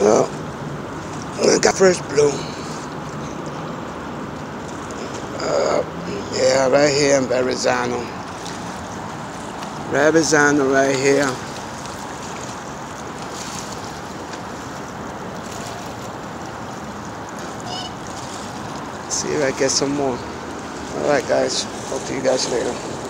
Well, I got first bloom. Uh, yeah, right here in Verrazano. Verrazano right here. See if I get some more. Alright guys, talk to you guys later.